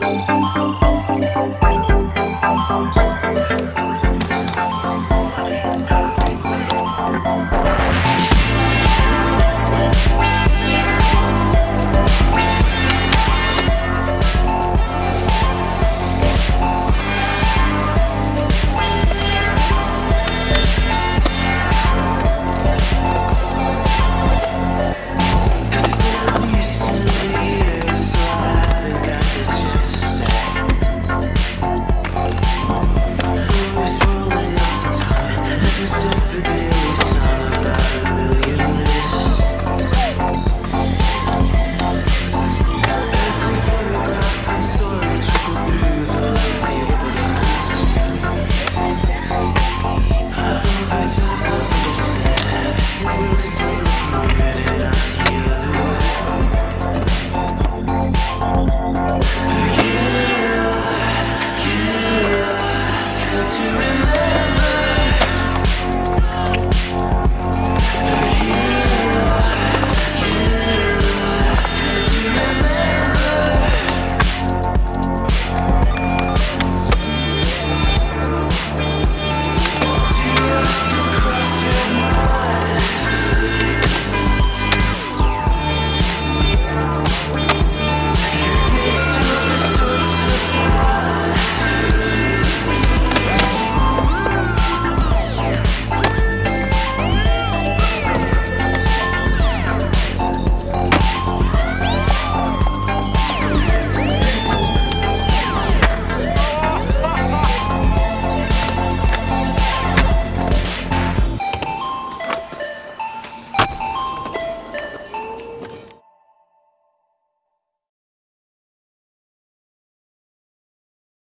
Bye.